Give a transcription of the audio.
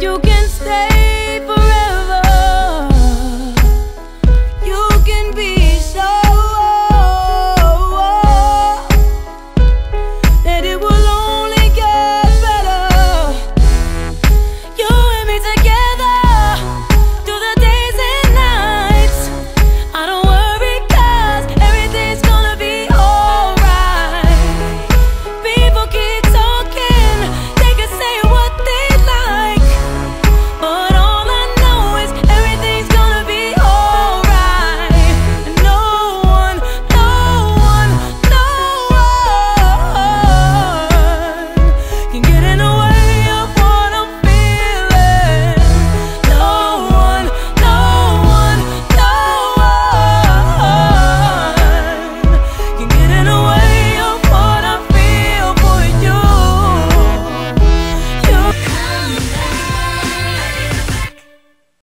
you can stay.